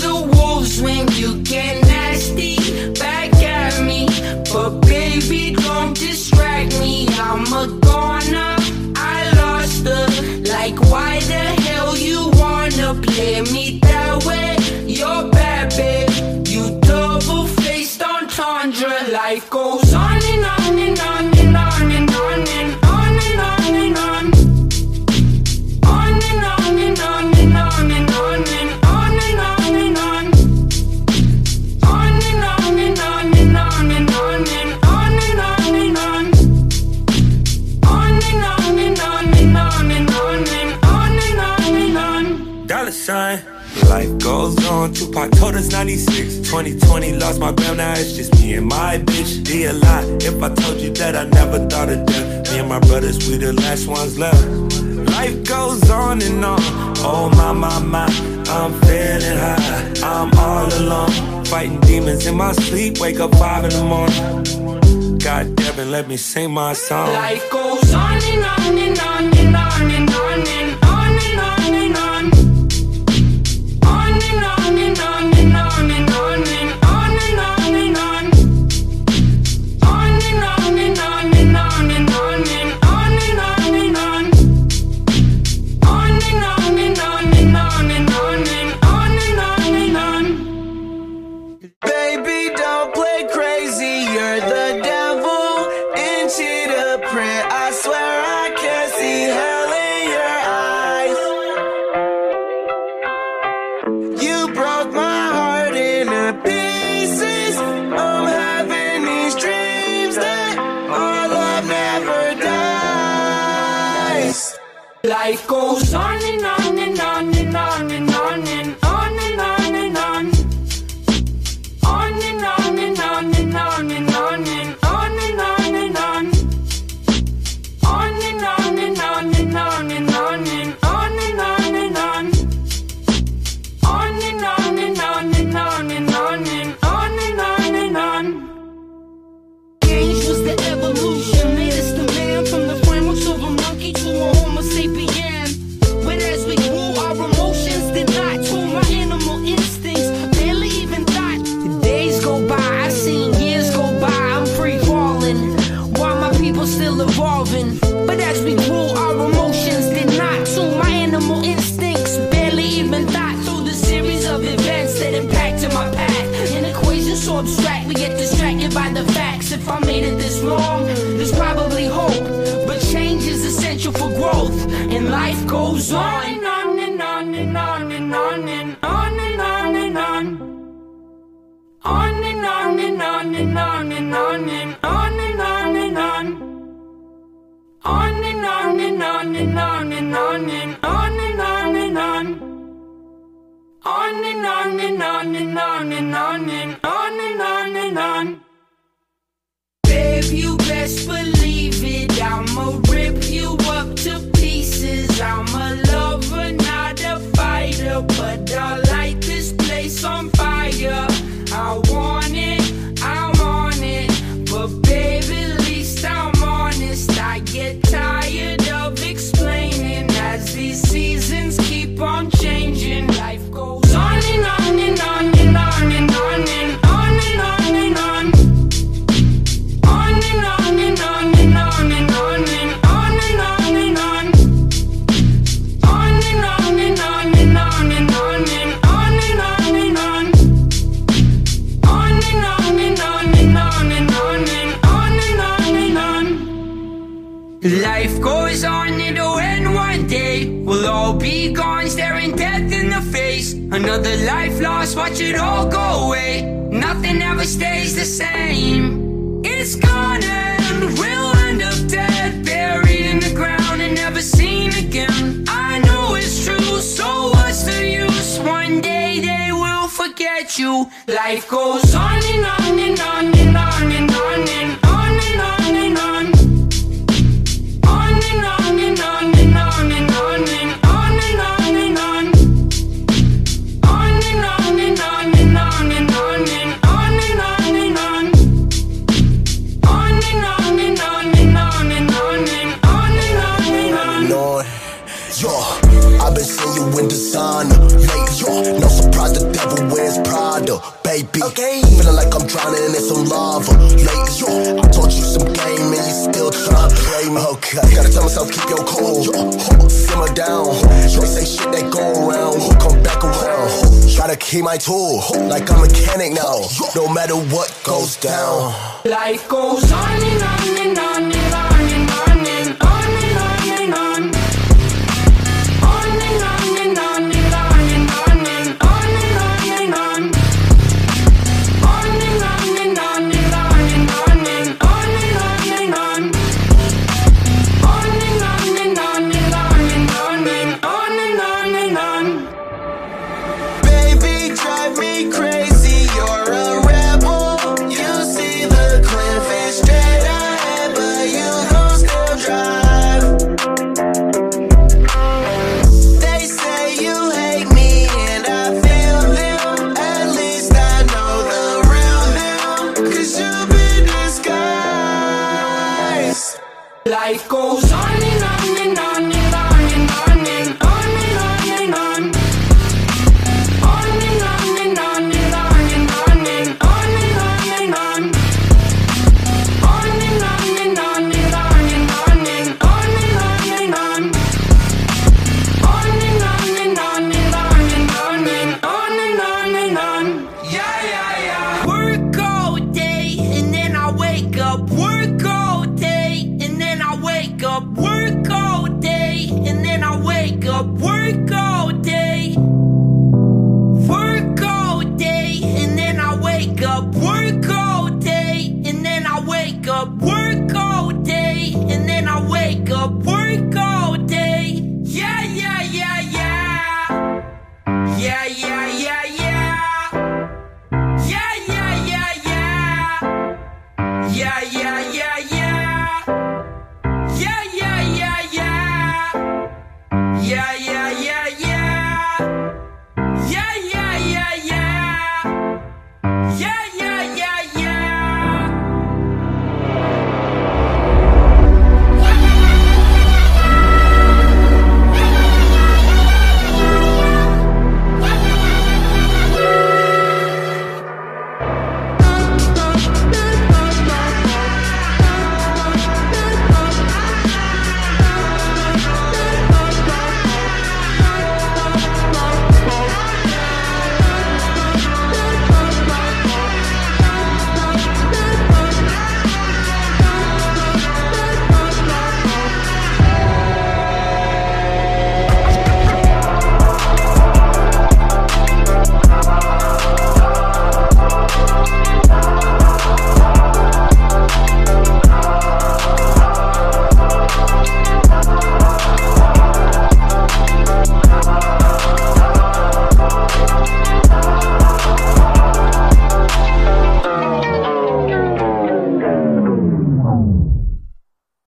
the wolves when you get nasty back at me. But baby, don't distract me. I'm a goner. I lost her. Like, why the hell you wanna play me that way? You're bad, babe. You double faced on Tundra. Life goes Tupac 96. 2020 lost my gram, now it's just me and my bitch. Be a lie if I told you that I never thought of death. Me and my brothers, we the last ones left. Life goes on and on. Oh my, my, my. I'm feeling high. I'm all alone. Fighting demons in my sleep. Wake up five in the morning. God damn it, let me sing my song. Life goes on and on and on cheetah. I swear I can't see hell in your eyes. You broke my heart into pieces. I'm having these dreams that our love never dies. Life goes on and on even thought through the series of events that impacted my path. An equation so abstract, we get distracted by the facts. If I made it this long, there's probably hope. But change is essential for growth, and life goes on and on and on and on and on and on and on and on. On and on and on and on and on and on and on and on. On and on and on and on and on and on and on and on and on and on and on and on and on. Babe, you best believe it. I'ma rip you up to pieces. I'm a lover, not a fighter. But I light this place on fire. I want Life goes on, it'll end one day. We'll all be gone, staring death in the face. Another life lost, watch it all go away. Nothing ever stays the same. It's gonna end, we'll end up dead, buried in the ground and never seen again. I know it's true, so what's the use? One day they will forget you. Life goes and on and on and on baby. Okay. Feeling like I'm drowning in some lava. Lately, yo, I taught you some game and you still try to play me. Okay. Gotta tell myself keep your cool, yo. Simmer down. Yo, say shit that go around, come back around. Gotta keep my tool like I'm a mechanic now. No matter what goes down. Life goes on and on and on